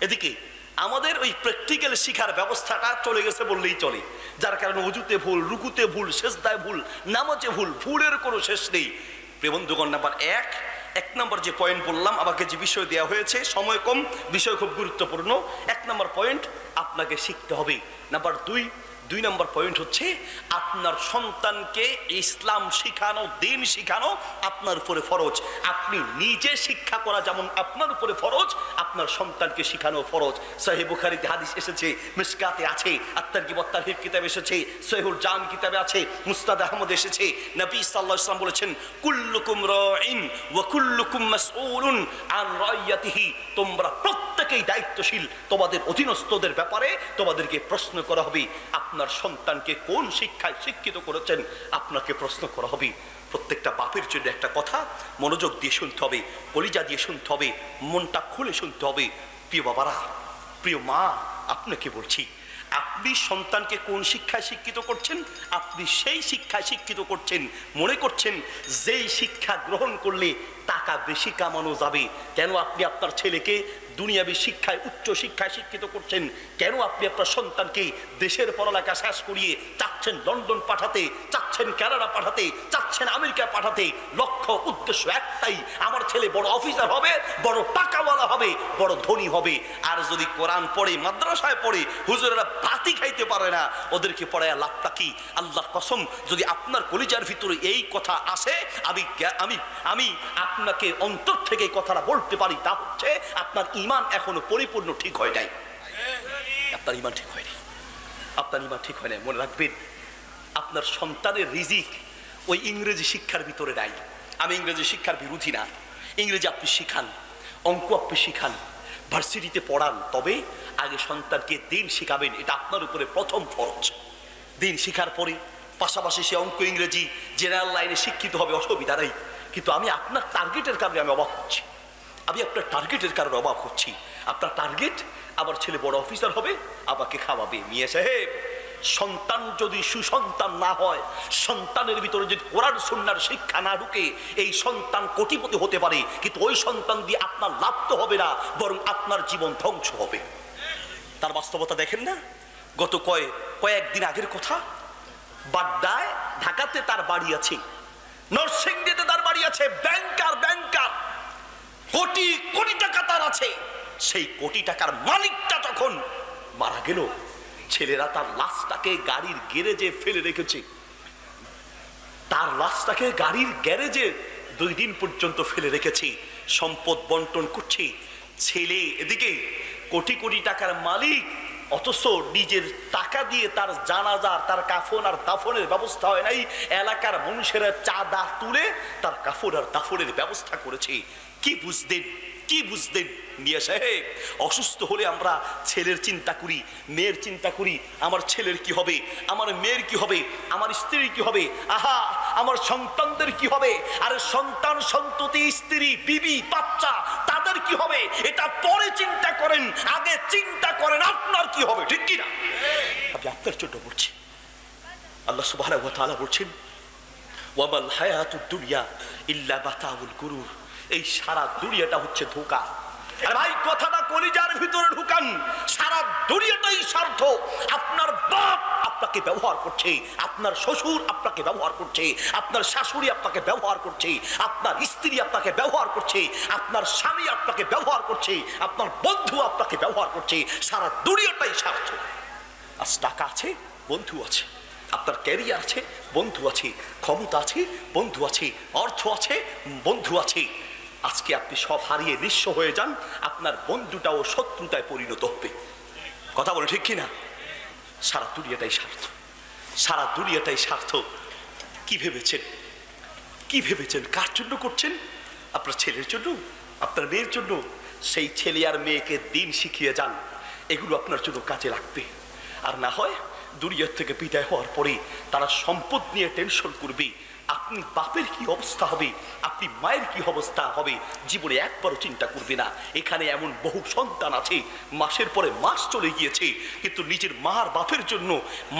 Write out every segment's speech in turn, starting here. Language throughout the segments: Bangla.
এদিকে, আমাদের ওই প্র্যাকটিক্যাল শিখার ব্যবস্থাটা চলে গেছে বললেই চলে। যার কারণে অজুতে ভুল, রুকুতে ভুল শেষদায় ভুল, নামাজে ভুল, ভুলের কোনো শেষ নেই। প্রেবন্ধুগণ নাম্বার এক এক নম্বর যে পয়েন্ট বললাম, আমাকে যে বিষয় দেওয়া হয়েছে, সময় কম, বিষয় খুব গুরুত্বপূর্ণ। এক নম্বর পয়েন্ট আপনাকে শিখতে হবে। নাম্বার দুই দুই নম্বর পয়েন্ট হচ্ছে, আপনার সন্তানকে ইসলাম শিখানো, দিন শিখানো আপনার উপরে ফরজ। আপনি নিজে শিক্ষা করা যেমন আপনার উপরে ফরজ, আপনার সন্তানকে শিখানো ফরজ। সাহেব বুখারিতে হাদিস এসেছে, মিসকাতে আছে আত্মার কি বত্তাহির কিতাব এসেছে, সহিহুল জান কিতাবে আছে, মুস্তাদ আহমদ এসেছে। নবী সাল্লাহ ইসলাম বলেছেন, কুল্লুকুম রাইন ওয়া কুল্লুকুম মাসউলুন আন রাইয়াতিহি। তোমরা প্রত্যেকেই দায়িত্বশীল, তোমাদের অধীনস্থদের ব্যাপারে তোমাদেরকে প্রশ্ন করা হবে। আপনার সন্তানকে কোন শিক্ষায় শিক্ষিত করেছেন? আপনাকে প্রশ্ন করা হবে। প্রত্যেকটা বাপের জন্য একটা কথা মনোযোগ দিয়ে শুনতে হবে, কলিজা দিয়ে শুনতে হবে, মনটা খুলে শুনতে হবে। প্রিয় বাবারা, প্রিয় মা, আপনাকে বলছি, আপনি সন্তানকে কোন শিক্ষায় শিক্ষিত করছেন? আপনি সেই শিক্ষায় শিক্ষিত করছেন, মনে করছেন যেই শিক্ষা গ্রহণ করলে টাকা বেশি কামানো যাবে। কেন আপনি আপনার ছেলেকে দুনিয়াবী শিক্ষায়, উচ্চ শিক্ষায় শিক্ষিত করছেন, কেন আপনি আপনার সন্তানকে দেশের পড়ালেখা শেষ করিয়ে চাচ্ছেন লন্ডন পাঠাতে, চাচ্ছেন কানাডা পাঠাতে, চাচ্ছেন আমেরিকা পাঠাতে? লক্ষ্য, উদ্দেশ্য একটাই, আমার ছেলে বড় অফিসার হবে, বড় টাকাওয়ালা হবে, বড় ধনী হবে। আর যদি কোরআন পড়ে, মাদ্রাসায় পড়ে, হুজুরেরা পাতি খাইতে পারে না। ওদেরকে পড়ায় লাভটা কি? আল্লাহর কসম, যদি আপনার কলিজার ভিতরে এই কথা আসে, আমি আমি আমি আপনাকে অন্তর থেকে কথাটা বলতে পারি। তা হচ্ছে, আপনার ইমান এখনও পরিপূর্ণ ঠিক হয় নাই। আপনার ইমান ঠিক হয়নি আপনার ইমান ঠিক হয় নাই, মনে রাখবেন, আপনার সন্তানের রিজিক ওই ইংরেজি শিক্ষার ভিতরে নাই। আমি ইংরেজি শিক্ষার বিরোধী না। ইংরেজি আপনি শিখান, অঙ্ক আপনি শিখান, ভার্সিটিতে পড়ান, তবে আগে সন্তানকে দিন শিখাবেন, এটা আপনার উপরে প্রথম ফরজ। দিন শিখার পরে পাশাপাশি সে অঙ্ক, ইংরেজি, জেনারেল লাইনে শিক্ষিত হবে, অসুবিধা নেই। কিন্তু আমি আপনার টার্গেটের কারণে আমি অবাক হচ্ছি। আমি আপনার টার্গেটের কারণে অবাক হচ্ছি। আপনার টার্গেট আমার ছেলে বড় অফিসার হবে, আমাকে খাওয়াবে। মিয়া সাহেব, সন্তান যদি সুসন্তান না হয়, সন্তানের ভিতরে যদি কোরআন সন্ন্যার শিক্ষা না ঢুকে, এই সন্তান কোটিপতি হতে পারে। কিন্তু ওই সন্তান দিয়ে আপনার লাভ তো হবে না, বরং আপনার জীবন ধ্বংস হবে। তার বাস্তবতা দেখেন না? গত কয় কয়েকদিন আগের কথা, বাড্ডায়, ঢাকাতে তার বাড়ি আছে, নরসিংদীতে তার বাড়ি আছে ব্যাংকার ব্যাংকার কোটি কোটি টাকা তার আছে। সেই কোটি টাকার মালিকটা যখন মারা গেল। ছেলেরা তার লাশটাকে গাড়ির গ্যারেজে ফেলে রেখেছে। তার লাশটাকে গাড়ির গ্যারেজে দুই দিন পর্যন্ত ফেলে রেখেছে। সম্পদ বন্টন করছে। ছেলে এদিকে কোটি কোটি টাকার মালিক, অথচ নিজের টাকা দিয়ে তার জানাজার, তার কাফন আর দাফনের ব্যবস্থা হয় নাই। এলাকার মানুষেরা চাঁদা তুলে তার কাফন আর দাফনের ব্যবস্থা করেছে। কি বুঝতেন কি বুঝতেন মিয়া সাহেব, অসুস্থ হলে আমরা ছেলের চিন্তা করি, মেয়ের চিন্তা করি, আমার ছেলের কি হবে, আমার মেয়ের কি হবে, আমার স্ত্রীর কি হবে, আহা, আমার সন্তানদের কি হবে? আর সন্তান সন্ততি, স্ত্রী, বিবি, বাচ্চা, তাদের কি হবে? এটা পরে চিন্তা করেন, আগে চিন্তা করেন, আপনার কি হবে, ঠিক কি না আমি আপনার জন্য বলছি, আল্লাহ তাআলা বলছেন ওয়ামাল হায়াতুদ দুনিয়া ইল্লা বাতাউল গুরুর। এই সারা দুনিয়াটা হচ্ছে ধোকা। আরে ভাই কথাটা কলিজার ভিতরে ঢুকান। সারা দুনিয়াটাই স্বার্থ। আপনার বাপ আপনাকে ব্যবহার করছে। আপনার শ্বশুর আপনাকে ব্যবহার করছে। আপনার শাশুড়ি আপনাকে ব্যবহার করছে। আপনার স্ত্রী আপনাকে ব্যবহার করছে। আপনার স্বামী আপনাকে ব্যবহার করছে। আপনার বন্ধু আপনাকে ব্যবহার করছে। সারা দুনিয়াটাই স্বার্থ। আজ টাকা আছে, বন্ধু আছে। আপনার ক্যারিয়ার আছে, বন্ধু আছে। ক্ষমতা আছে, বন্ধু আছে। অর্থ আছে, বন্ধু আছে। আজকে আপনি সব হারিয়ে নিঃস্ব হয়ে যান, আপনার বন্ধুটাও শত্রুতায় পরিণত হবে। কথা বলে ঠিক কিনা? সারা দুনিয়াটাই স্বার্থ। সারা দুনিয়াটাই স্বার্থ। কি ভেবেছেন? কি ভেবেছেন? কার জন্য করছেন? আপনার ছেলের জন্য? আপনার মেয়ের জন্য? সেই ছেলে আর মেয়েকে দিন শিখিয়ে যান। এগুলো আপনার জন্য কাজে লাগবে। আর না হয় দুনিয়ার থেকে বিদায় হওয়ার পরে তারা সম্পদ নিয়ে টেনশন করবে। আপনি বাপের কি অবস্থা হবে? আপনি মায়ের কি অবস্থা হবে? জীবনে একবারও চিন্তা করবে না। এখানে এমন বহু সন্তান আছে, মাসের পরে মাস চলে গিয়েছে, কিন্তু নিজের মার বাপের জন্য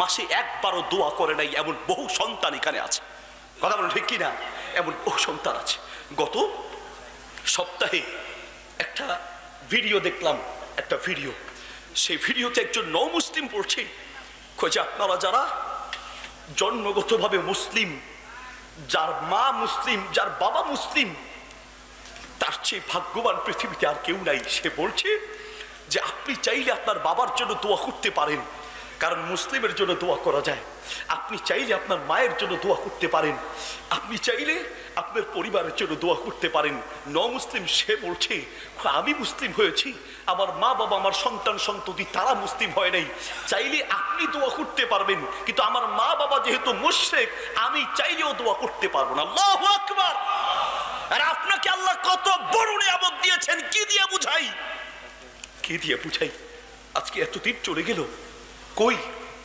মাসে একবারও দোয়া করে নাই এমন বহু সন্তান এখানে আছে। কথা বলেন ঠিক কিনা? এমন বহু সন্তান আছে। গত সপ্তাহে একটা ভিডিও দেখলাম, একটা ভিডিও। সেই ভিডিওতে একজন ন মুসলিম পড়ছে খোঁজে আপনারা যারা জন্মগতভাবে মুসলিম যার মা মুসলিম, যার বাবা মুসলিম, তার চেয়ে ভাগ্যবান পৃথিবীতে আর কেউ নাই। সে বলছে যে, আপনি চাইলে আপনার বাবার জন্য দোয়া করতে পারেন। কারণ মুসলিমের জন্য দোয়া করা যায়। আপনি চাইলে আপনার মায়ের জন্য দোয়া করতে পারেন। আপনি চাইলে আপনার পরিবারের জন্য দোয়া করতে পারেন। ন মুসলিম সে বলছে, আমি মুসলিম হয়েছি। আমার মা বাবা আমার সন্তান, সন্ততি, তারা মুসলিম হয় নাই। চাইলে আপনি দোয়া করতে পারবেন। কিন্তু আমার মা বাবা যেহেতু মুশ্রেক, আমি চাইলেও দোয়া করতে পারব না। আল্লাহু আকবার! আর আপনাকে আল্লাহ কত বড় নিয়ামত দিয়েছেন, কি দিয়ে বুঝাই? কি দিয়ে বুঝাই? আজকে এতদিন চলে গেল। কই?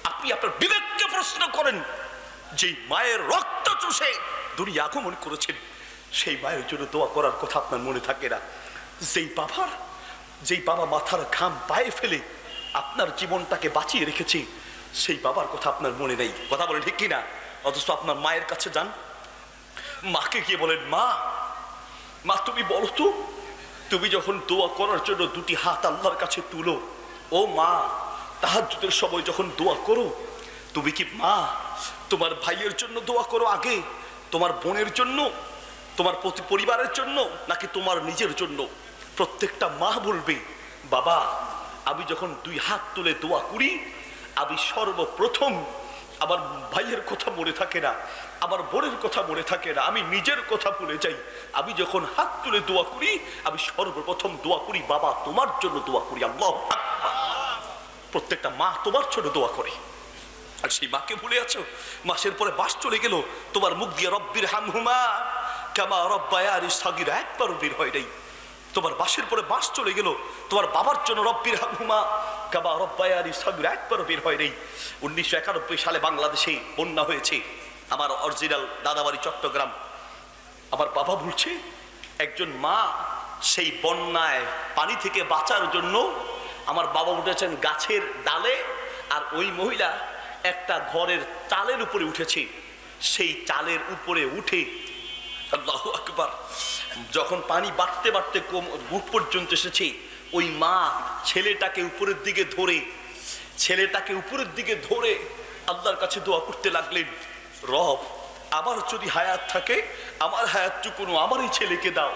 আপনি আপনার বিবেককে প্রশ্ন করেন। যে মায়ের রক্ত চষে দুনিয়া আগমন করেছেন, সেই মায়ের জন্য দোয়া করার কথা আপনার মনে থাকে না। যেই বাবার, যেই বাবা মাথার ঘাম পায়ে ফেলে আপনার জীবনটাকে বাঁচিয়ে রেখেছে, সেই বাবার কথা আপনার মনে নেই। কথা বলেন ঠিক কিনা? অথচ আপনার মায়ের কাছে যান। মাকে গিয়ে বলেন, মা মা তুমি বলো তো, তুমি যখন দোয়া করার জন্য দুটি হাত আল্লাহর কাছে তুলো, ও মা তাহাজ্জুদের সময় যখন দোয়া করো, তুমি কি মা, তোমার ভাইয়ের জন্য দোয়া করো আগে, তোমার বোনের জন্য, তোমার প্রতি পরিবারের জন্য, নাকি তোমার নিজের জন্য প্রত্যেকটা মা বলবে, বাবা, আমি যখন দুই হাত তুলে দোয়া করি, আমি সর্বপ্রথম আমার ভাইয়ের কথা মনে থাকে না, আমার বোনের কথা মনে থাকে না, আমি নিজের কথা ভুলে যাই আমি যখন হাত তুলে দোয়া করি, আমি সর্বপ্রথম দোয়া করি, বাবা, তোমার জন্য দোয়া করি, আল্লাহ। প্রত্যেকটা মা তোমার জন্য দোয়া করে। আর সেই মাকে ভুলে আছো? মাসের পরে বাস চলে গেল। তোমার মুখ দিয়ে রব্বির হামহুমা। কেমা রব্বায়ার সাগির, একবারও বের হয় নাই। তোমার বাসের পরে বাস চলে গেল। তোমার বাবার জন্য রব্বির হামহুমা। কাবা রব্বায়ারি সাগির, একবারও বের হয় নাই। উনিশশো একানব্বই সালে বাংলাদেশে বন্যা হয়েছে। আমার অরিজিনাল দাদাবাড়ি চট্টগ্রাম। আমার বাবা বলছে, একজন মা সেই বন্যায় পানি থেকে বাঁচার জন্য আমার বাবা উঠেছেন গাছের ডালে, আর ওই মহিলা একটা ঘরের চালের উপরে উঠেছে। সেই চালের উপরে উঠে আল্লাহ আকবার, যখন পানি বাড়তে বাড়তে কম বুক পর্যন্ত এসেছে, ওই মা ছেলেটাকে উপরের দিকে ধরে, ছেলেটাকে উপরের দিকে ধরে আল্লাহর কাছে দোয়া করতে লাগলেন, রব, আমার যদি হায়াত থাকে, আমার হায়াতটুকুনো আমার এই ছেলেকে দাও।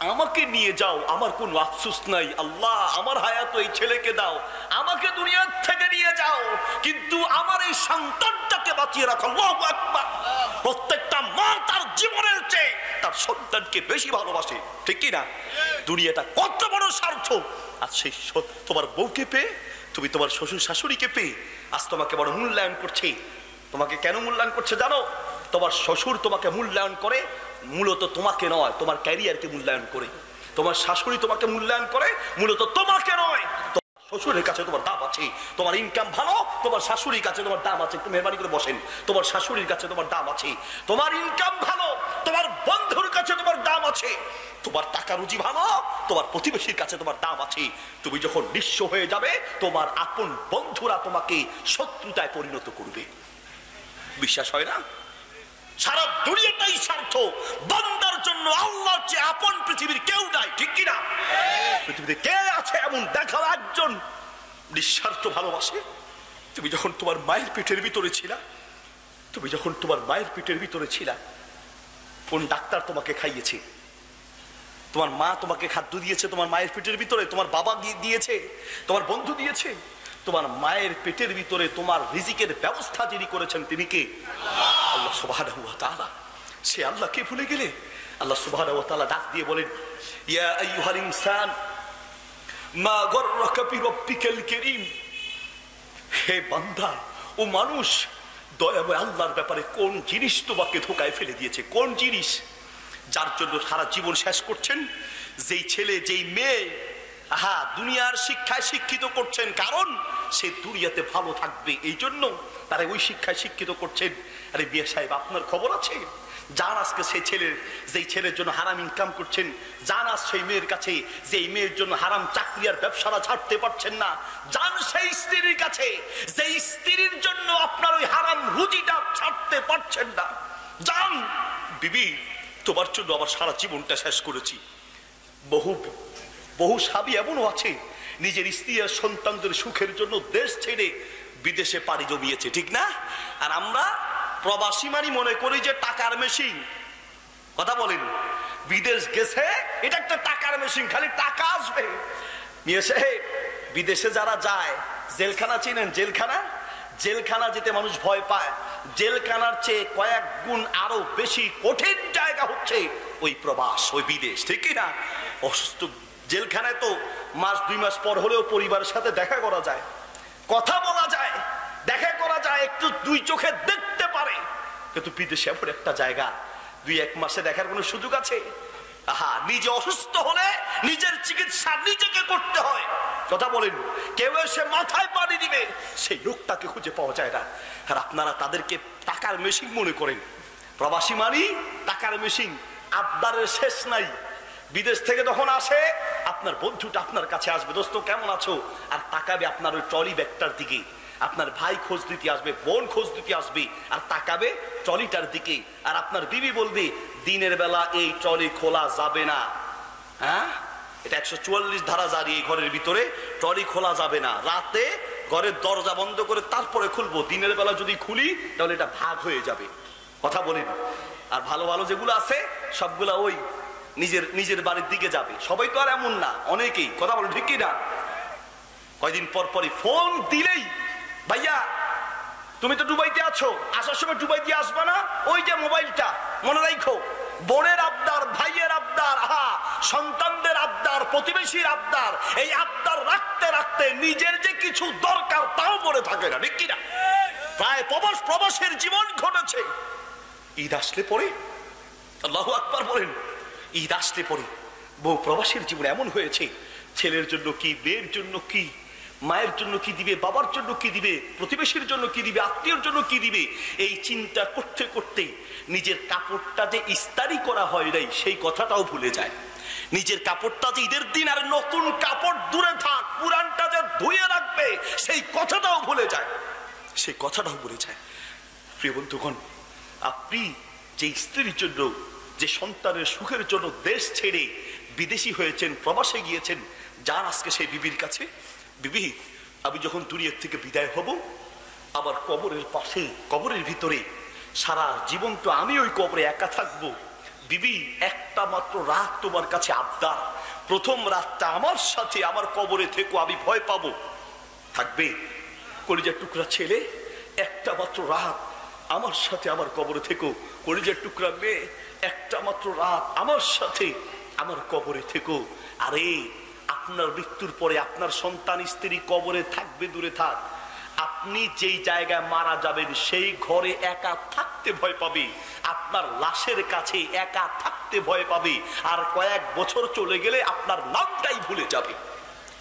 আমাকে নিয়ে যাও, আমার কোনো আফসুস নাই। আল্লাহ, আমার হায়াত এই ছেলেকে দাও, আমাকে দুনিয়ার থেকে নিয়ে যাও। কিন্তু আমার এই সন্তানটাকে বাঁচিয়ে রাখো প্রত্যেকটা মা তার জীবনের চেয়ে তার সন্তানকে বেশি ভালোবাসে, ঠিক না দুনিয়াটা কত বড় স্বার্থ। আর সেই তোমার বউকে পেয়ে, তুমি তোমার শ্বশুর শাশুড়িকে পেয়ে, আজ তোমাকে বড় মূল্যায়ন করছে। তোমাকে কেন মূল্যায়ন করছে জানো? তোমার শ্বশুর তোমাকে মূল্যায়ন করে মূলত তোমাকে নয়, তোমার ক্যারিয়ারকে মূল্যায়ন করে। তোমার শাশুড়ি তোমাকে মূল্যায়ন করে, মূলত তোমাকে নয়। শ্বশুরের কাছে তোমার দাম আছে, তোমার ইনকাম ভালো, তোমার শাশুড়ির কাছে তোমার দাম আছে, একটু মেহরবানি করে বসেন। তোমার শাশুড়ির কাছে তোমার দাম আছে, তোমার ইনকাম ভালো, তোমার বন্ধুর কাছে তোমার দাম আছে। তোমার টাকা রুজি ভালো, তোমার প্রতিবেশীর কাছে তোমার দাম আছে। তুমি যখন নিঃস্ব হয়ে যাবে, তোমার আপন বন্ধুরা তোমাকে শত্রুতায় পরিণত করবে। বিশ্বাস হয় না? সারা দুনিয়াটাই স্বার্থ। বান্দার জন্য আল্লাহর চেয়ে আপন পৃথিবীর কেউ নাই, ঠিক কিনা? পৃথিবীতে কে আছে এমন দেখাও একজন নিঃস্বার্থ ভালোবাসে? তুমি যখন তোমার মায়ের পিঠের ভিতরে ছিলা, তুমি যখন তোমার মায়ের পিঠের ভিতরে ছিলা, কোন ডাক্তার তোমাকে খাইয়েছে? তোমার মা তোমাকে খাদ্য দিয়েছে তোমার মায়ের পিঠের ভিতরে? তোমার বাবা দিয়ে- দিয়েছে? তোমার বন্ধু দিয়েছে? তোমার মায়ের পেটের ভিতরে তোমার রিজিকের ব্যবস্থা যিনি করেছেন তিনি কে? আল্লাহ তাআলা। সে আল্লাহকে ভুলে গেলে আল্লাহ তাআলা ডাক দিয়ে বলেন, ইয়া আইয়ুহাল ইনসান, মা কারীম। হে বান্দা ও মানুষ, দয়াময় আল্লাহর ব্যাপারে কোন জিনিস তোমাকে ধোকায় ফেলে দিয়েছে? কোন জিনিস? যার জন্য সারা জীবন শেষ করছেন? যেই ছেলে, যেই মেয়ে, আহা, দুনিয়ার শিক্ষায় শিক্ষিত করছেন। কারণ সে দুনিয়াতে ভালো থাকবে, এই জন্য তারা ওই শিক্ষায় শিক্ষিত করছেন। আরে বিয়ে সাহেব, আপনার খবর আছে? যান আজকে সেই ছেলের, যেই ছেলের জন্য হারাম ইনকাম করছেন। যান আজ সেই মেয়ের কাছে, যেই মেয়ের জন্য হারাম চাকরি আর ব্যবসাটা ছাড়তে পারছেন না। যান সেই স্ত্রীর কাছে, যেই স্ত্রীর জন্য আপনার ওই হারাম রুজিটা ছাড়তে পারছেন না। যান বিবি, তোমার জন্য আমার সারা জীবনটা শেষ করেছি। বহু বহু স্বামী এমনও আছে নিজের স্ত্রী আর সন্তানদের সুখের জন্য দেশ ছেড়ে বিদেশে পাড়ি জমিয়েছে, ঠিক না? আর আমরা প্রবাসী মানি মনে করি যে টাকার মেশিন কথা বলেন। বিদেশ গেছে, এটা একটা টাকার মেশিন খালি টাকা আসবে। নিয়েছে বিদেশে যারা যায়, জেলখানা চিনেন? জেলখানা? জেলখানা যেতে মানুষ ভয় পায়। জেলখানার চেয়ে কয়েক গুণ আরও বেশি কঠিন জায়গা হচ্ছে ওই প্রবাস, ওই বিদেশ, ঠিক না? অসুস্থ জেলখানায় তো মাস দুই মাস পর হলেও পরিবারের সাথে দেখা করা যায়। কথা বলা যায়, দেখা করা যায়, একটু দুই চোখে দেখতে পারে। কিন্তু বিদেশে এমন একটা জায়গা, দুই এক মাসে দেখার কোনো সুযোগ আছে? আহা, নিজে অসুস্থ হলে নিজের চিকিৎসা নিজেকে করতে হয়। কথা বলেন, কেউ এসে মাথায় পানি দিবে, সেই লোকটাকে খুঁজে পাওয়া যায় না। আর আপনারা তাদেরকে টাকার মেশিন মনে করেন। প্রবাসী মানি, টাকার মেশিন আবদারের শেষ নাই। বিদেশ থেকে যখন আসে আপনার বন্ধুটা আপনার কাছে আসবে। দোস্ত, কেমন আছো? আর তাকাবে আপনার ওই ট্রলি ব্যাগটার দিকে। আপনার ভাই খোঁজ দিতে আসবে, বোন খোঁজ দিতে আসবে, আর তাকাবে ট্রলিটার দিকে। আর আপনার বিবি বলবে, দিনের বেলা এই ট্রলি খোলা যাবে না। হ্যাঁ? এটা একশো চুয়াল্লিশ ধারা জারি এই ঘরের ভিতরে। ট্রলি খোলা যাবে না। রাতে ঘরের দরজা বন্ধ করে তারপরে খুলবো। দিনের বেলা যদি খুলি, তাহলে এটা ভাগ হয়ে যাবে। কথা বলি না আর ভালো ভালো যেগুলো আছে, সবগুলা ওই নিজের নিজের বাড়ির দিকে যাবে। সবাই তো আর এমন না, অনেকেই। কথা বলে, ঠিক না কয়দিন পর পরই ফোন দিলেই, ভাইয়া, তুমি তো ডুবাইতে আছো, আসার সময় দুবাই দিয়ে আসবা না? ওই যে মোবাইলটা, মনে রাখো বোনের আবদার, ভাইয়ের আবদার হা সন্তানদের আবদার, প্রতিবেশীর আবদার, এই আবদার রাখতে রাখতে নিজের যে কিছু দরকার তাও মনে থাকে না, ঠিক কিনা? প্রায় প্রবাস প্রবাসের জীবন ঘটেছে। ঈদ আসলে পরে? আল্লাহ আকবার বলেন। ঈদ আসতে পরে বহু প্রবাসীর জীবন এমন হয়েছে, ছেলের জন্য কি, মেয়ের জন্য কি, মায়ের জন্য কি দিবে, বাবার জন্য কি দিবে, প্রতিবেশীর জন্য কি দিবে, আত্মীয়র জন্য কি দিবে, এই চিন্তা করতে করতে নিজের কাপড়টা যে ইস্তারি করা হয় নাই, সেই কথাটাও ভুলে যায়। নিজের কাপড়টা যে ঈদের দিন আর নতুন কাপড় দূরে থাক পুরানটা যে ধুয়ে রাখবে, সেই কথাটাও ভুলে যায়। সেই কথাটাও ভুলে যায়। প্রিয় বন্ধুগণ, আপনি যে স্ত্রীর জন্য যে সন্তানের সুখের জন্য দেশ ছেড়ে বিদেশি হয়েছেন, প্রবাসে গিয়েছেন, যার আজকে সেই বিবির কাছে? বিবি, আমি যখন দুনিয়ার থেকে বিদায় হব আবার কবরের পাশে, কবরের ভিতরে সারা জীবন তো আমি ওই কবরে একা থাকব। বিবি, একটা মাত্র রাত তোমার কাছে আবদার। প্রথম রাতটা আমার সাথে, আমার কবরে থেকো, আমি ভয় পাবো। থাকবে? কলিজার টুকরা ছেলে, একটা মাত্র রাত আমার সাথে, আমার কবরে থেকো। কলিজার টুকরা মেয়ে একটা মাত্র রাত আমার সাথে আমার কবরে থেকো। আরে, আপনার মৃত্যুর পরে আপনার সন্তান, স্ত্রী কবরে থাকবে, দূরে থাক। আপনি যেই জায়গায় মারা যাবেন, সেই ঘরে একা থাকতে ভয় পাবে। আপনার লাশের কাছে একা থাকতে ভয় পাবে। আর কয়েক বছর চলে গেলে আপনার নামটাই ভুলে যাবে।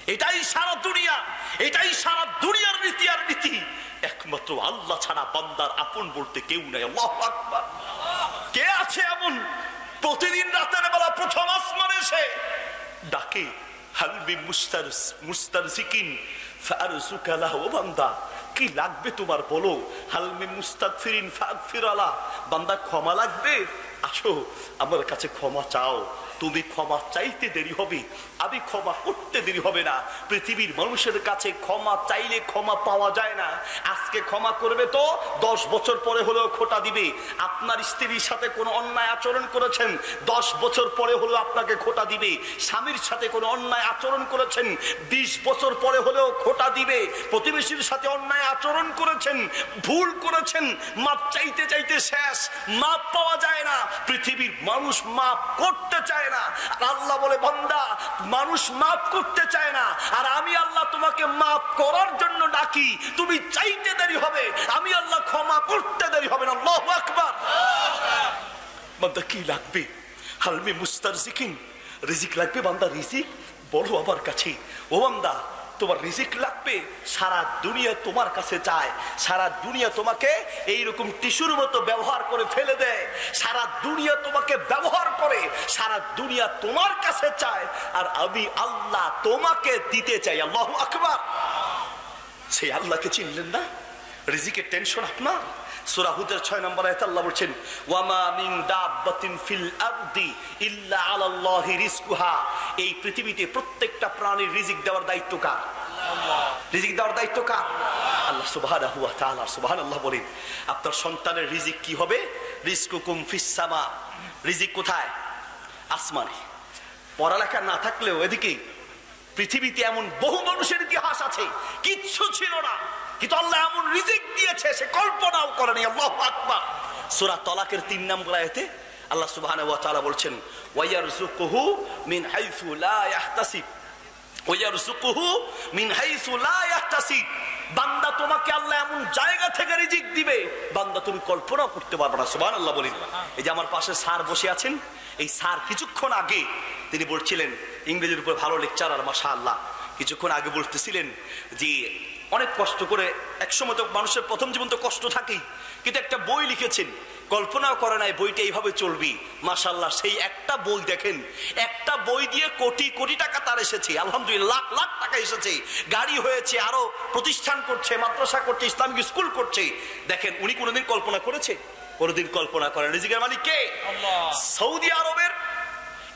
এটাই সারা দুনিয়া, এটাই সারা দুনিয়ার নীতি আর নীতি। একমাত্র আল্লাহ ছাড়া বান্দার আপন বলতে কেউ নাই। আল্লাহু আকবার। কে আছে এমন? প্রতিদিন রাতের বেলা প্রথম আসমান এসে ডাকে হালবি মুস্তার মুস্তার সিকিন বান্দা, কি লাগবে তোমার বলো? হালমি মুস্তাক ফিরিন ফাগ ফিরালা বান্দা ক্ষমা লাগবে? আসো, আমার কাছে ক্ষমা চাও। তুমি ক্ষমা চাইতে দেরি হবে। আমি ক্ষমা করতে দেরি হবে না। পৃথিবীর মানুষের কাছে ক্ষমা চাইলে ক্ষমা পাওয়া যায় না। আজকে ক্ষমা করবে তো দশ বছর পরে হলেও খোটা দিবে। আপনার স্ত্রীর সাথে কোনো অন্যায় আচরণ করেছেন, দশ বছর পরে হলেও আপনাকে খোটা দিবে। স্বামীর সাথে কোনো অন্যায় আচরণ করেছেন, বিশ বছর পরে হলেও খোটা দিবে। প্রতিবেশীর সাথে অন্যায় আচরণ করেছেন, ভুল করেছেন, মাপ চাইতে চাইতে শেষ, মাপ পাওয়া যায় না। পৃথিবীর মানুষ মাপ করতে চায় না। আর আল্লাহ বলে, বন্দা, মানুষ মাফ করতে চায় না। আর আমি আল্লাহ তোমাকে মাফ করার জন্য ডাকি। তুমি চাইতে দেরি হবে। আমি আল্লাহ ক্ষমা করতে দেরি হবে না। আল্লাহ আকবার। বান্দা, কি লাগবে? হালমি মুস্তার রিজিক লাগবে বান্দা, রিজিক। বলো আমার কাছে। ও বান্দা তোমার রিজিক লাগবে, সারা দুনিয়া তোমার কাছে যায়, সারা দুনিয়া তোমাকে এইরকম টিস্যুর মতো ব্যবহার করে ফেলে দেয়, সারা দুনিয়া তোমাকে ব্যবহার করে, সারা দুনিয়া তোমার কাছে চায়, আর আমি আল্লাহ তোমাকে দিতে চাই, আল্লাহ আকবার। সেই আল্লাহকে চিনলেন না? রিজিকের টেনশন আপনার? সুরাহুদের ছয় নম্বর আয়তে আল্লাহ বলছেন ওয়ামা মিন দাব্বাতিন ফিল আরদি ইল্লা আলাল্লাহি রিজকুহা। এই পৃথিবীতে প্রত্যেকটা প্রাণীর রিজিক দেওয়ার দায়িত্ব কার? রিজিক দেওয়ার দায়িত্ব কার? আল্লাহ সুবহানাহু ওয়া তাআলা সুবহানাল্লাহ বলেন আপনার সন্তানের রিজিক কি হবে? রিজকুকুম ফিস সামা। রিজিক কোথায়? আসমানে। পড়ালেখা না থাকলেও এদিকে পৃথিবীতে এমন বহু মানুষের ইতিহাস আছে কিচ্ছু ছিল না। কিন্তু আল্লাহ এমন রিজিক দিয়েছে, সে কল্পনাও করেনি। আল্লাহ আকবার। সূরা তলাকের তিন নম্বর আয়াতে আল্লাহ সুবহানাহু ওয়া তাআলা বলছেন, ওয়ায়ারযুকুহু মিন হাইসু লা ইয়াহতাসিব। ওয়ায়ারযুকুহু মিন হাইসু লা ইয়াহতাসিব। বান্দা তোমাকে আল্লাহ এমন জায়গা থেকে রিজিক দিবে, বান্দা তুমি কল্পনা করতে পারবে না। সুবহানাল্লাহ বলেন এই যে আমার পাশে স্যার বসে আছেন, এই স্যার কিছুক্ষণ আগে তিনি বলছিলেন, ইংরেজির উপর ভালো লেকচারার মাশা আল্লাহ কিছুক্ষণ আগে বলতেছিলেন যে অনেক কষ্ট করে একসময় তো মানুষের প্রথম জীবন তো কষ্ট থাকেই। কিন্তু একটা বই লিখেছেন কল্পনাও করে নাই বইটা এইভাবে চলবি। মাশাল্লাহ সেই একটা বই দেখেন একটা বই দিয়ে কোটি কোটি টাকা তার এসেছে আলহামদুলিল্লাহ লাখ লাখ টাকা এসেছে। গাড়ি হয়েছে আরও প্রতিষ্ঠান করছে মাদ্রাসা করছে ইসলামিক স্কুল করছে। দেখেন উনি কোনোদিন কল্পনা করেছে? কোনোদিন কল্পনা করেন। রিজিকের মালিক কে? সৌদি আরবের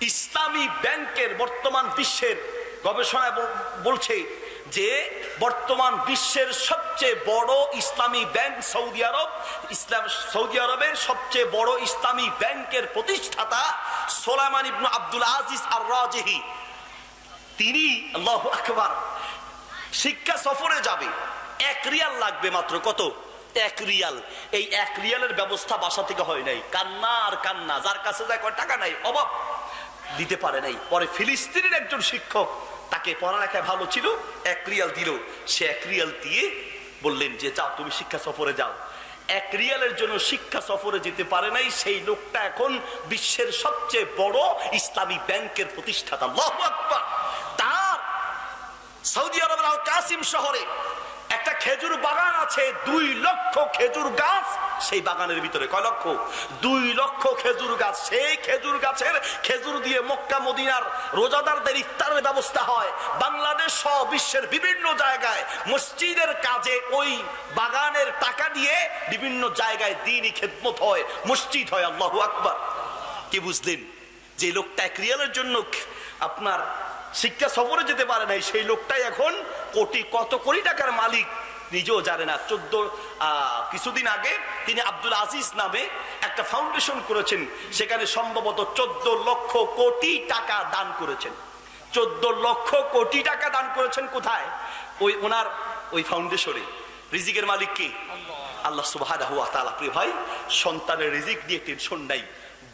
ইসলামী ব্যাংকের বর্তমান বিশ্বের গবেষণায় বল- বলছে যে বর্তমান বিশ্বের সবচেয়ে বড় ইসলামী ব্যাংক সৌদি আরব, ইসলাম, সৌদি আরবের সবচেয়ে বড় ইসলামী ব্যাংকের প্রতিষ্ঠাতা সোলাইমান ইবনু আব্দুল আজিজ আর রাজেহি তিনি, আল্লাহ আকবার, শিক্ষা সফরে যাবে। এক রিয়াল লাগবে মাত্র, কত? এক রিয়াল। এই এক রিয়ালের ব্যবস্থা বাসা থেকে হয় নাই। কান্না আর কান্না, যার কাছে যায় টাকা নাই, অভাব। দিতে পারে নাই। পরে ফিলিস্তিনের একজন শিক্ষক তাকে পড়ালেখায় ভালো ছিল, এক রিয়াল দিল। সে এক রিয়াল দিয়ে বললেন যে, যাও, তুমি শিক্ষা সফরে যাও। এক রিয়ালের জন্য শিক্ষা সফরে যেতে পারে নাই, সেই লোকটা এখন বিশ্বের সবচেয়ে বড় ইসলামী ব্যাংকের প্রতিষ্ঠাতা। তার সৌদি আরবের কাসিম শহরে খেজুর বাগান আছে, দুই লক্ষ খেজুর গাছ সেই বাগানের ভিতরে। কয় লক্ষ? দুই লক্ষ খেজুর গাছ। সেই খেজুর গাছের খেজুর দিয়ে মক্কা, মদিনার রোজাদারদের ইফতারের ব্যবস্থা হয়। বাংলাদেশ সহ বিশ্বের বিভিন্ন জায়গায় মসজিদের কাজে ওই বাগানের টাকা দিয়ে বিভিন্ন জায়গায় দিনই খেদমত হয়। মসজিদ হয়, আল্লাহু আকবার। কি বুঝলেন? যে লোকটা এক রিয়ালের জন্য আপনার শিক্ষা সফরে যেতে পারে নাই, সেই লোকটাই এখন কোটি, কত কোটি টাকার মালিক নিজেও জানে না। চোদ্দ কিছুদিন আগে তিনি আব্দুল আজিজ নামে একটা ফাউন্ডেশন করেছেন। সেখানে সম্ভবত চোদ্দ লক্ষ কোটি টাকা দান করেছেন। চোদ্দ লক্ষ কোটি টাকা দান করেছেন কোথায়? ওই ওনার ওই ফাউন্ডেশনে রিজিকের মালিক কি? আল্লাহ। তাআলা। প্রিয় ভাই সন্তানের রিজিক নিয়ে টেনশন নাই।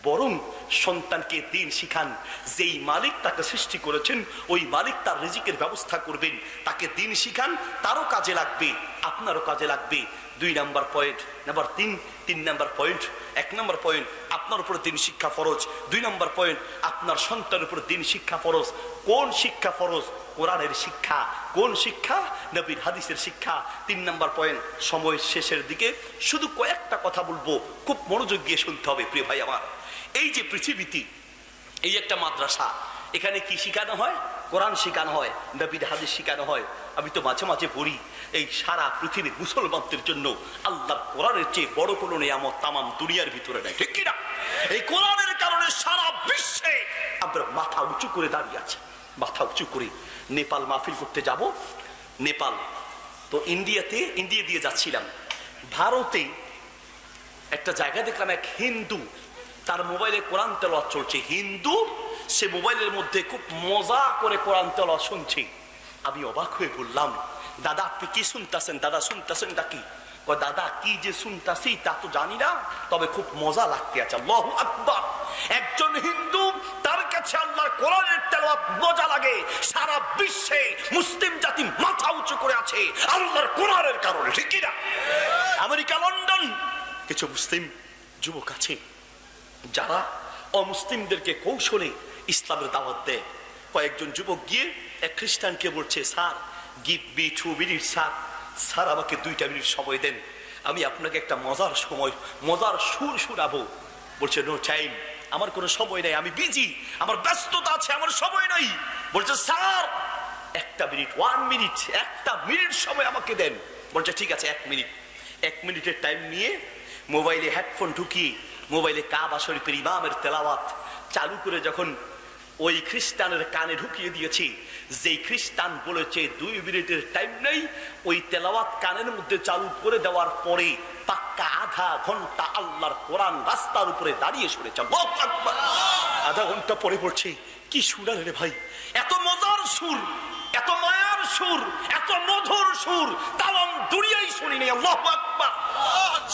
বরং সন্তানকে দিন শিখান। যেই মালিক তাকে সৃষ্টি করেছেন, ওই মালিক তার রিজিকের ব্যবস্থা করবেন। তাকে দিন শিখান, তারও কাজে লাগবে, আপনারও কাজে লাগবে। দুই নাম্বার পয়েন্ট নাম্বার তিন তিন নাম্বার পয়েন্ট এক নাম্বার পয়েন্ট আপনার উপরে দিন শিক্ষা ফরজ। দুই নাম্বার পয়েন্ট আপনার সন্তানের উপরে দিন শিক্ষা ফরজ। কোন শিক্ষা ফরজ? কোরআনের শিক্ষা। কোন শিক্ষা? নবীর হাদিসের শিক্ষা। তিন নম্বর পয়েন্ট, সময় শেষের দিকে। শুধু কয়েকটা কথা বলব, খুব মনোযোগ দিয়ে শুনতে হবে, প্রিয় ভাই আমার। এই যে পৃথিবীতে এই একটা মাদ্রাসা, এখানে কি শেখানো হয়? কোরআন শেখানো হয়, নবীর হাদিস শেখানো হয়। আমি তো মাঝে মাঝে পড়ি, এই সারা পৃথিবীর মুসলমানদের জন্য আল্লাহ কোরআনের চেয়ে বড় কোনো নিয়ামত তামাম দুনিয়ার ভিতরে নেয় ঠিক কিনা? এই কোরআনের কারণে সারা বিশ্বে আমরা মাথা উঁচু করে দাঁড়িয়ে আছি, মাথা উঁচু করে। নেপাল মাহফিল করতে যাব। নেপাল। তো ইন্ডিয়াতে, ইন্ডিয়া দিয়ে যাচ্ছিলাম। ভারতে একটা জায়গা দেখলাম, এক হিন্দু। তার মোবাইলে কোরআন তেলাওয়াত চলছে। হিন্দু, সে মোবাইলের মধ্যে খুব মজা করে কোরআন তেলাওয়াত শুনছে। আমি অবাক হয়ে বললাম, দাদা, আপনি কি শুনতেছেন? দাদা শুনতেছেন কি? কয় দাদা কি যে শুনতাছি তা তো জানি না, তবে খুব মজা লাগতে আছে। আল্লাহু আকবার। একজন হিন্দু, তার কাছে আল্লাহর কোরআনের তেলাওয়াত মজা লাগে। সারা বিশ্বে মুসলিম জাতি মাথা উঁচু করে আছে আল্লাহর কোরআনের কারণে, ঠিক না আমেরিকা, লন্ডন। কিছু মুসলিম যুবক আছে, যারা অমুসলিমদেরকে কৌশলে ইসলামের দাওয়াত দেয়। কয়েকজন যুবক গিয়ে এক খ্রিস্টানকে বলছে, sir, give me two minute sir. Sir, আমাকে দুইটা মিনিট সময় দেন। আমি আপনাকে একটা মজার সময়, মজার সুর শুনাবো। বলছে নো টাইম আমার কোনো সময় নাই, আমি বিজি আমার ব্যস্ততা আছে, আমার সময় নাই। বলছে, স্যার, একটা মিনিট ওয়ান মিনিট একটা মিনিট সময় আমাকে দেন। বলছে, ঠিক আছে, এক মিনিট। এক মিনিটের টাইম নিয়ে মোবাইলে হেডফোন ঢুকিয়ে, মোবাইলে কাবা শরীফের ইমামের তেলাওয়াত চালু করে যখন ওই খ্রিস্টানের কানে ঢুকিয়ে দিয়েছি। যেই খ্রিস্টান বলেছে, দুই মিনিটের টাইম নেই। ওই তেলাওয়াত কানের মধ্যে চালু করে দেওয়ার পরে পাক্কা আধা ঘণ্টা আল্লাহর কোরআন রাস্তার উপরে দাঁড়িয়ে শুনেছে। আধা ঘণ্টা পরে পড়ছে কি সুরার রে ভাই? এত মজার সুর, এত মায়ার সুর, এত মধুর সুর তাম দুনিয়াই শুনিনি। আল্লাহ আকবার।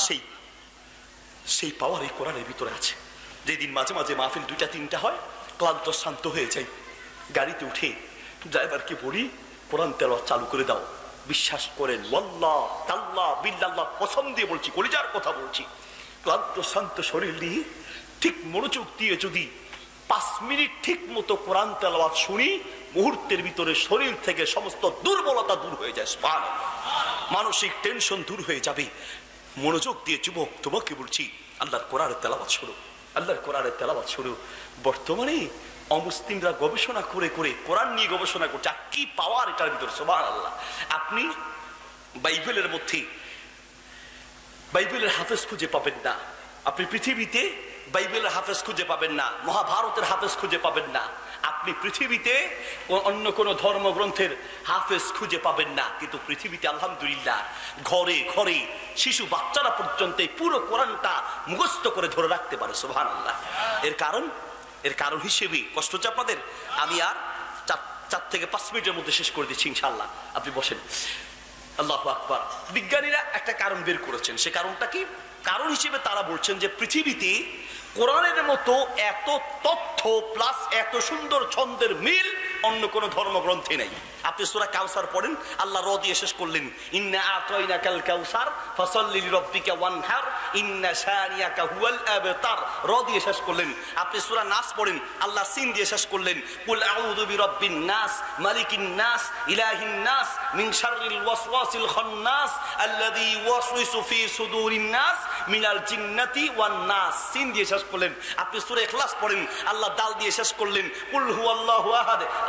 সেই সেই পাওয়ার এই কোরআনের ভিতরে আছে। যেদিন মাঝে মাঝে মাহফিল দুইটা তিনটা হয় ক্লান্ত, শান্ত হয়ে যাই। গাড়িতে উঠে ড্রাইভারকে বলি, কোরআন তেল চালু করে দাও। বিশ্বাস করেন, ওয়াল্লাহ, তাল্লাহ, বিল্লাল্লাহ, কসম দিয়ে বলছি, কলিজার কথা বলছি। ক্লান্ত, শান্ত শরীর নিয়ে ঠিক মনোযোগ দিয়ে যদি পাঁচ মিনিট ঠিক মতো কোরআন তেলাওয়াত শুনি, মুহূর্তের ভিতরে শরীর থেকে সমস্ত দুর্বলতা দূর হয়ে যায়। মানসিক টেনশন দূর হয়ে যাবে। মনোযোগ দিয়ে, যুবক, তোমাকে বলছি, আল্লাহর কোরআনের তেলাবাদ শুরু আল্লাহর কোরআনের তেলাবাদ শুরু। বর্তমানে অমুসলিমরা গবেষণা করে করে কোরআন নিয়ে গবেষণা করছে। আর কি পাওয়ার এটার ভিতর সবার আল্লাহ আপনি বাইবেলের মধ্যে, বাইবেলের হাফেজ খুঁজে পাবেন না। আপনি পৃথিবীতে বাইবেলের হাফেজ খুঁজে পাবেন না, মহাভারতের হাফেজ খুঁজে পাবেন না। আপনি পৃথিবীতে অন্য কোন ধর্মগ্রন্থের হাফেজ খুঁজে পাবেন না, কিন্তু পৃথিবীতে আলহামদুলিল্লাহ ঘরে ঘরে শিশু বাচ্চারা পর্যন্ত এই পুরো কোরআনটা মুখস্থ করে ধরে রাখতে পারে সোহান আল্লাহ এর কারণ এর কারণ হিসেবে, কষ্ট হচ্ছে আপনাদের? আমি আর চার চার থেকে পাঁচ মিনিটের মধ্যে শেষ করে দিচ্ছি ইনশাল্লাহ আপনি বসেন। আল্লাহ আকবার। বিজ্ঞানীরা একটা কারণ বের করেছেন, সে কারণটা কি? কারণ হিসেবে তারা বলছেন যে পৃথিবীতে কোরআনের মতো এত তথ্য প্লাস এত সুন্দর ছন্দের মিল অন্য কোনো ধর্মগ্রন্থে নেই। আপনি সূরা কাউসার পড়েন, আল্লাহ র দিয়ে শেষ করলেন, ইন্না আতাইনা কাল কাউসার লিরাব্বিকা ওয়ানহার, ইন্না শানিয়াকা হুয়াল আবতার। র দিয়ে শেষ করলেন। আপনি সূরা নাস পড়েন, আল্লাহ সিন দিয়ে শেষ করলেন, কুল আউযু নাস, মালিকিন নাস, ইলাহিন নাস, মিন শাররিল ওয়াসওয়াসিল খান্নাস, আল্লাযী ওয়াসওয়িসু ফি সুদুরিন নাস, মিনাল জিন্নাতি ওয়ান নাস। সিন দিয়ে শেষ করলেন। আপনি সূরা ইখলাস পড়েন, আল্লাহ দাল দিয়ে শেষ করলেন, কুল হুয়াল্লাহু আহাদ।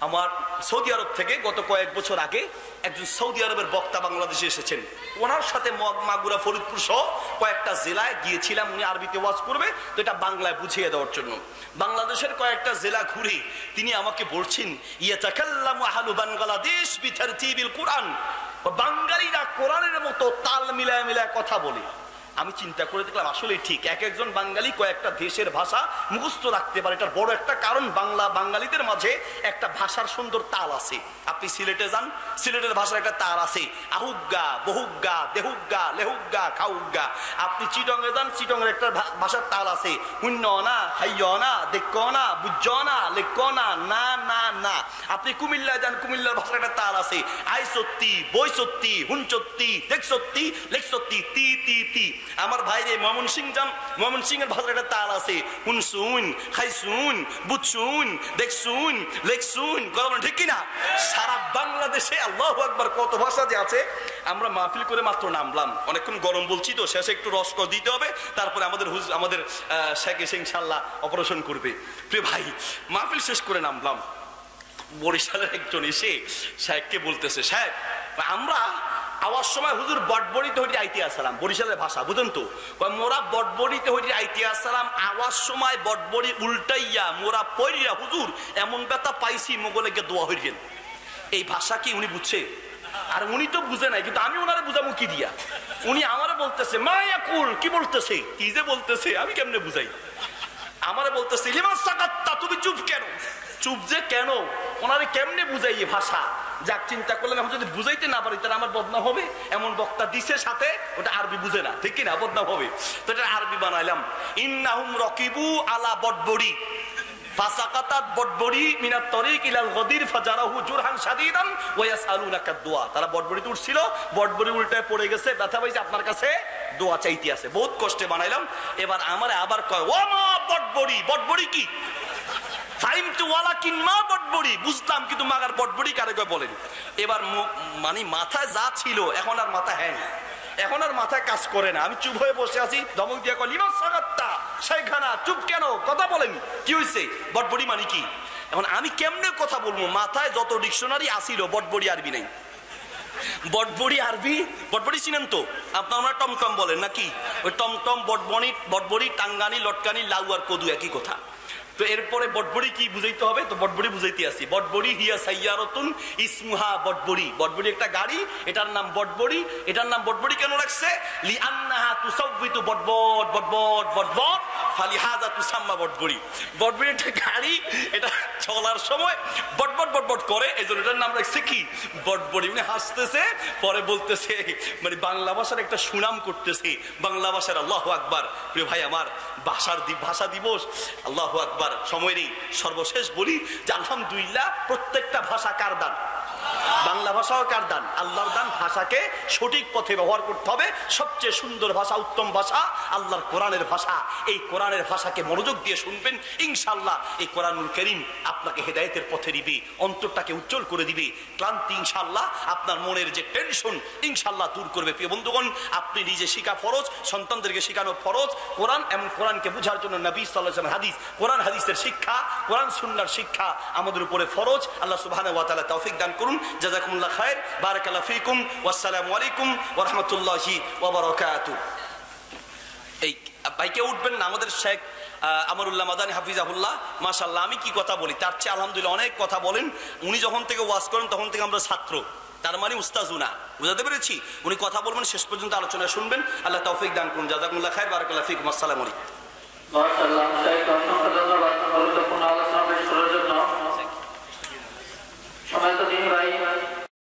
আমার সৌদি আরব থেকে গত কয়েক বছর আগে একজন সৌদি আরবের বক্তা বাংলাদেশে এসেছেন। ওনার সাথে মগ- মাগুরা, ফরিদপুর সহ কয়েকটা জেলায় গিয়েছিলাম। উনি আরবিতে ওয়াজ করবে, তো এটা বাংলায় বুঝিয়ে দেওয়ার জন্য। বাংলাদেশের কয়েকটা জেলা ঘুরে তিনি আমাকে বলছেন বাংলাদেশ বাঙালিরা কোরআনের মতো তাল মিলায় মিলায় কথা বলে। আমি চিন্তা করে দেখলাম আসলে ঠিক। এক একজন বাঙালি কয়েকটা দেশের ভাষা মুখস্থ রাখতে পারে। এটার বড় একটা কারণ বাংলা বাঙালিদের মাঝে একটা ভাষার সুন্দর তাল আছে। আপনি সিলেটে যান, সিলেটের ভাষার একটা তাল আছে। আহুগা বহুগা দেহুগা লেহুগা খাউগা আপনি চিটংয়ে যান, চিটংয়ের একটা ভাষার তাল আছে। শূন্য না হাইয় না দেখ না বুঝ না লেখ না। না না না আপনি কুমিল্লায় যান, কুমিল্লার ভাষার একটা তাল আছে। আই সত্যি বই সত্যি হুন সত্যি দেখ সত্যি লেখ সত্যি তি তি তি। আমার ভাইরে মমন সিং যান মমন সিং এর ভাষার একটা তাল আছে। হুন শুন খাই শুন বুঝ শুন শুন শুন কথা ঠিক কিনা? সারা বাংলাদেশে আল্লাহ একবার কত ভাষা যে আছে, আমরা মাহফিল করে মাত্র নামলাম। অনেকক্ষণ গরম বলছি তো, শেষে একটু রস দিতে হবে, তারপরে আমাদের হুজ, আমাদের শেখ এসে ইনশাল্লাহ অপারেশন করবে। প্রিয় ভাই, মাহফিল শেষ করে নামলাম। বরিশালের একজন এসে সাহেবকে বলতেছে সাহেব আমরা আওয়ার সময় হুজুর বটবড়িতে হইতে আইতে আসসালাম বরিশালের ভাষা, বুঝেন তো। মোরা বটবড়িতে হইতে আইতে আসসালাম আওয়ার সময় বটবড়ি উল্টাইয়া, মোরা পইরিয়া হুজুর, এমন ব্যথা পাইছি মোগলেকে দোয়া হইলেন। এই ভাষা কি উনি বুঝছে? আর উনি তো বুঝে নাই, কিন্তু আমি ওনারে বুঝাবো কি দিয়া? উনি আমারে বলতেছে মায়া কুল কি বলতেছে? কি যে বলতেছে, আমি কেমনে বুঝাই? আমারে বলতেছে, লিমান সাকাত্তা, তুমি চুপ কেন? চুপ যে কেন? ওনারে কেমনে বুঝাই ভাষা? যাক, চিন্তা করলেন, এখন যদি বুঝাইতে না পারি, তাহলে আমার বদনাম হবে। এমন বক্তা দিছে সাথে, ওটা আরবি বুঝে না, ঠিক কিনা বদনাম হবে। তো এটা আরবি বানাইলাম। ইন্নাহুম রকিবু আলা বটবড়ি। তারা বটবড়িতে উঠছিল বটবড়ি উল্টায় পড়ে গেছে, ব্যথা পাইছে, আপনার কাছে দোয়া চাইতে আছে। বহুত কষ্টে বানাইলাম। এবার আমারে আবার কয় ও মা বটবড়ি বটবড়ি কি? ফাইম টু ওয়ালাকিন মা বটবড়ি। বুঝতাম কিন্তু মাগার বটবড়ি কারে কয় বলেন? এবার মানে মাথায় যা ছিল, এখন আর মাথা হ্যাং এখন আর মাথায় কাজ করে না। আমি চুপ হয়ে বসে আছি। ধমক দিয়ে কল ইমাম সাগাত্তা সেইখানা চুপ কেন? কথা বলেন, কি হয়েছে বটবড়ি মানে কি? এখন আমি কেমনে কথা বলব? মাথায় যত ডিকশনারি আসিল, বটবড়ি আরবি নাই। বটবড়ি আরবি? বটবড়ি চিনেন তো? আপনার টমটম বলেন নাকি? ওই টমটম বটবড়ি বটবড়ি, টাঙ্গানি, লটকানি, লাউ আর কদু একই কথা। তো এরপরে বটবড়ি কি বুঝাইতে হবে? তো বটবড়ি বুঝাইতে আসি। বটবড়ি হিয়া সাইয়ারতুন ইসমুহা বটবড়ি। বটবড়ি একটা গাড়ি, এটার নাম বটবড়ি। এটার নাম বটবড়ি কেন রাখছে? লি আন্নাহা তুসাউবিতু বটবট বটবট বটবট। ফালিহাজা তুসাম্মা বটবড়ি। বটবড়ি একটা গাড়ি, এটা চলার সময় বটবট বটবট করে, এই জন্য এটার নাম রাখছে কি? বটবট এমনি হাসতেছে, পরে বলতেছে মানে বাংলা ভাষার একটা সুনাম করতেছে। বাংলা ভাষার আল্লাহ আকবার। প্রিয় ভাই, আমার ভাষার ভাষা দিবস, আল্লাহ আকবার। সময় নেই, সর্বশেষ বলি যে আলহামদুলিল্লাহ, প্রত্যেকটা ভাষা কার দান? বাংলা ভাষাও কার দান, আল্লাহর দান ভাষাকে সঠিক পথে ব্যবহার করতে হবে। সবচেয়ে সুন্দর ভাষা, উত্তম ভাষা আল্লাহর কোরআনের ভাষা। এই কোরআনের ভাষাকে মনোযোগ দিয়ে শুনবেন ইনশাল্লাহ এই কোরআনুল করিম আপনাকে হেদায়েতের পথে দিবে অন্তরটাকে উজ্জ্বল করে দিবে। ক্লান্তি ইনশাল্লাহ আপনার মনের যে টেনশন ইনশাল্লাহ দূর করবে। প্রিয় বন্ধুগণ, আপনি নিজে শিখা ফরজ, সন্তানদেরকে শেখানো ফরজ। কোরআন এবং কোরআনকে বোঝার জন্য নবী সাল্লাহ হাদিস, কোরআন হাদিসের শিক্ষা, কোরআন সুন্নার শিক্ষা আমাদের উপরে ফরজ। আল্লাহ ওয়া তৌফিক দান করুন। জাযাকুমুল্লাহ খায়ের বারাকাল্লাহু ফিকুম, ওয়াসসালামু আলাইকুম ওয়া রাহমাতুল্লাহি ওয়া বারাকাতুহু এই বাইকে উঠবেন না, আমাদের শেখ আমারুল্লাহ মাদানী হাফিজাহুল্লাহ মাশাল্লাহ আমি কি কথা বলি? তার চেয়ে আলহামদুলিল্লাহ অনেক কথা বলেন, উনি যখন থেকে ওয়াজ করেন তখন থেকে আমরা ছাত্র, তার মানে উস্তাজুনা। বুঝাতে পেরেছি? উনি কথা বলবেন, শেষ পর্যন্ত আলোচনা শুনবেন। আল্লাহ তৌফিক দান করুন। জাজাকুল্লাহ খায়ের বারাকাল্লাহ ফিকুম, আসসালামু আলাইকুম। हमारे तो दीनी भाई।